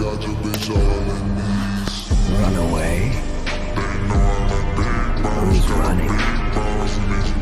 Got your bitch all in knees. Run away? They know I'm a big boss. Who's got a running?